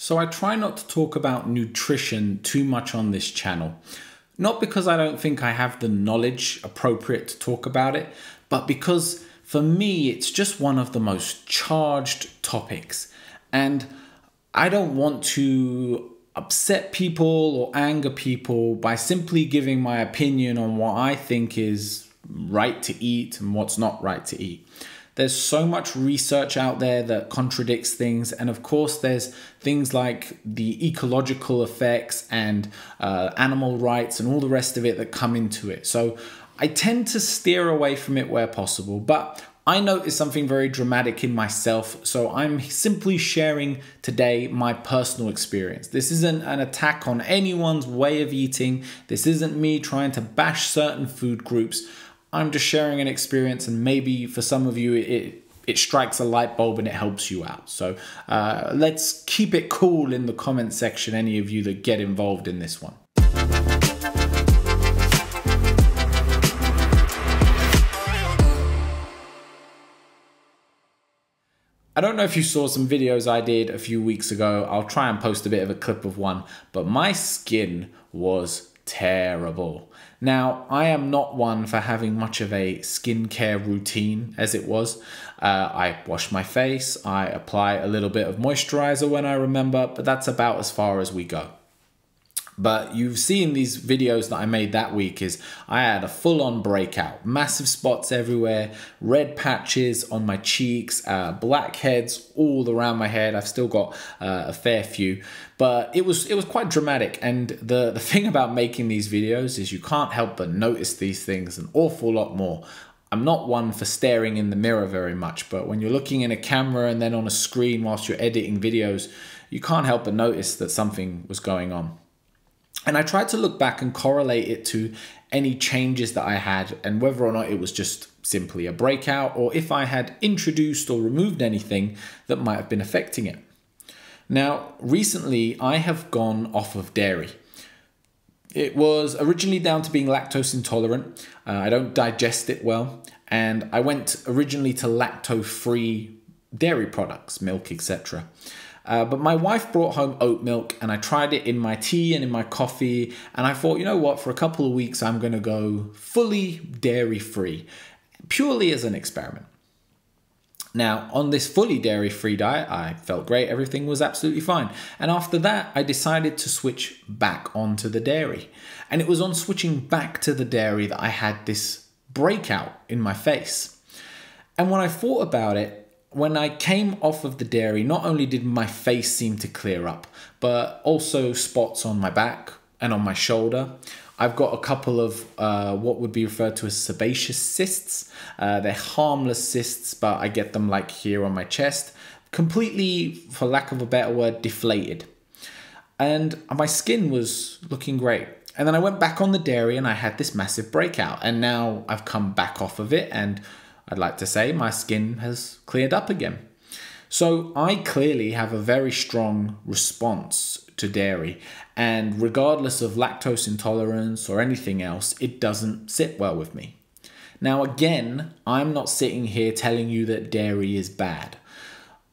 So I try not to talk about nutrition too much on this channel. Not because I don't think I have the knowledge appropriate to talk about it, but because for me it's just one of the most charged topics. And I don't want to upset people or anger people by simply giving my opinion on what I think is right to eat and what's not right to eat. There's so much research out there that contradicts things. And of course, there's things like the ecological effects and uh, animal rights and all the rest of it that come into it. So I tend to steer away from it where possible. But I noticed something very dramatic in myself, so I'm simply sharing today my personal experience. This isn't an attack on anyone's way of eating. This isn't me trying to bash certain food groups. I'm just sharing an experience, and maybe for some of you, it it strikes a light bulb and it helps you out. So uh, let's keep it cool in the comment section, any of you that get involved in this one. I don't know if you saw some videos I did a few weeks ago. I'll try and post a bit of a clip of one, but my skin was terrible. Now, I am not one for having much of a skincare routine as it was. Uh, I wash my face, I apply a little bit of moisturizer when I remember, but that's about as far as we go. But you've seen these videos that I made that week is I had a full on breakout, massive spots everywhere, red patches on my cheeks, uh, blackheads all around my head. I've still got uh, a fair few, but it was it was quite dramatic. And the, the thing about making these videos is you can't help but notice these things an awful lot more. I'm not one for staring in the mirror very much, but when you're looking in a camera and then on a screen whilst you're editing videos, you can't help but notice that something was going on. And I tried to look back and correlate it to any changes that I had and whether or not it was just simply a breakout or if I had introduced or removed anything that might have been affecting it. Now, recently I have gone off of dairy. It was originally down to being lactose intolerant. Uh, I don't digest it well. And I went originally to lacto free dairy products, milk, etc. Uh, but my wife brought home oat milk and I tried it in my tea and in my coffee. And I thought, you know what, for a couple of weeks, I'm going to go fully dairy free, purely as an experiment. Now, on this fully dairy free diet, I felt great, everything was absolutely fine. And after that, I decided to switch back onto the dairy. And it was on switching back to the dairy that I had this breakout in my face. And when I thought about it, when I came off of the dairy, not only did my face seem to clear up, but also spots on my back and on my shoulder. I've got a couple of uh, what would be referred to as sebaceous cysts. Uh, they're harmless cysts, but I get them like here on my chest, completely, for lack of a better word, deflated. And my skin was looking great. And then I went back on the dairy and I had this massive breakout. And now I've come back off of it and I'd like to say my skin has cleared up again. So I clearly have a very strong response to dairy, and regardless of lactose intolerance or anything else, it doesn't sit well with me. Now, again, I'm not sitting here telling you that dairy is bad.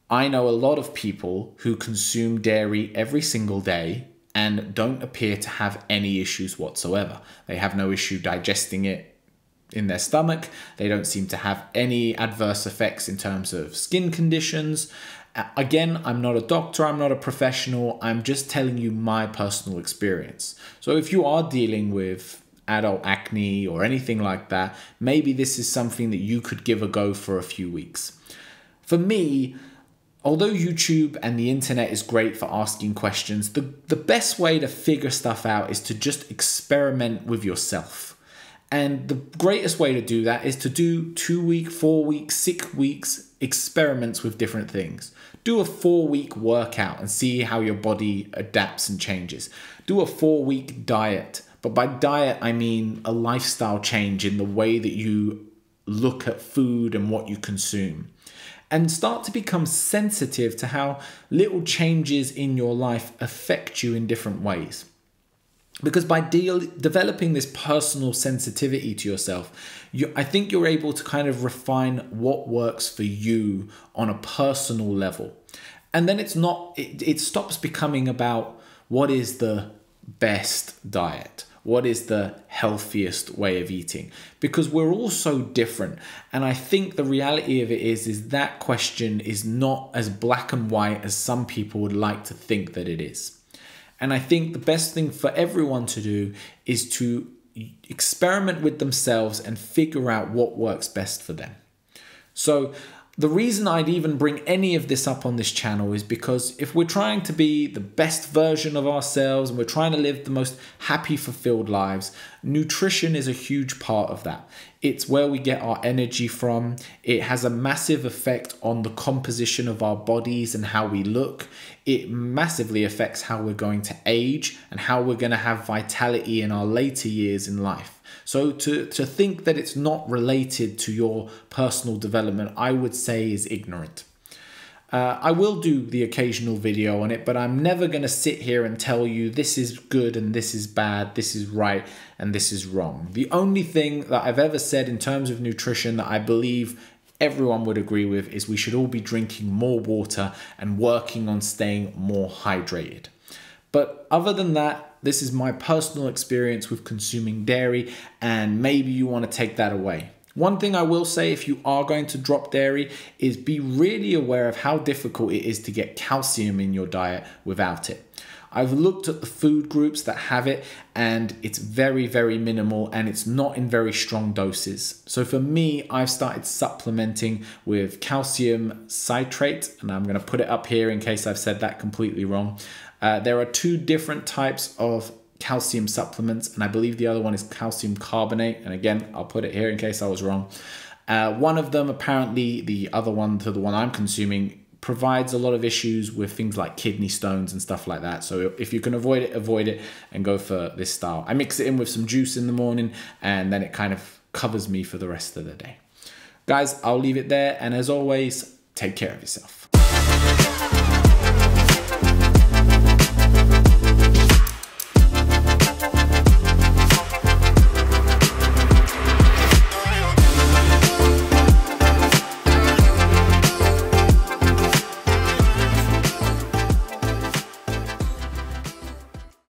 I know a lot of people who consume dairy every single day and don't appear to have any issues whatsoever. They have no issue digesting it, in their stomach. They don't seem to have any adverse effects in terms of skin conditions. Again, I'm not a doctor, I'm not a professional, I'm just telling you my personal experience. So if you are dealing with adult acne or anything like that, maybe this is something that you could give a go for a few weeks. For me, although YouTube and the internet is great for asking questions, the, the best way to figure stuff out is to just experiment with yourself. And the greatest way to do that is to do two week, four week, six weeks experiments with different things. Do a four week workout and see how your body adapts and changes. Do a four week diet. But by diet, I mean a lifestyle change in the way that you look at food and what you consume. And start to become sensitive to how little changes in your life affect you in different ways because by deal, developing this personal sensitivity to yourself you, i think you're able to kind of refine what works for you on a personal level. And then it's not, it, it stops becoming about what is the best diet what is the healthiest way of eating. Because we're all so different. And i think the reality of it is is that question is not as black and white as some people would like to think that it is and i think the best thing for everyone to do is to experiment with themselves and figure out what works best for them. So the reason I'd even bring any of this up on this channel is because if we're trying to be the best version of ourselves and we're trying to live the most happy, fulfilled lives, nutrition is a huge part of that. It's where we get our energy from. It has a massive effect on the composition of our bodies and how we look. It massively affects how we're going to age and how we're going to have vitality in our later years in life. So to, to think that it's not related to your personal development, I would say is ignorant. Uh, I will do the occasional video on it, but I'm never going to sit here and tell you this is good and this is bad, this is right and this is wrong. The only thing that I've ever said in terms of nutrition that I believe everyone would agree with is we should all be drinking more water and working on staying more hydrated. But other than that, this is my personal experience with consuming dairy, and maybe you want to take that away. One thing I will say if you are going to drop dairy is be really aware of how difficult it is to get calcium in your diet without it. I've looked at the food groups that have it and it's very, very minimal and it's not in very strong doses. So for me, I've started supplementing with calcium citrate and I'm going to put it up here in case I've said that completely wrong. Uh, there are two different types of calcium supplements, and I believe the other one is calcium carbonate. And again, I'll put it here in case I was wrong. Uh, one of them, apparently, the other one to the one I'm consuming, provides a lot of issues with things like kidney stones and stuff like that. So if you can avoid it, avoid it and go for this style. I mix it in with some juice in the morning, and then it kind of covers me for the rest of the day. Guys, I'll leave it there. And as always, take care of yourself.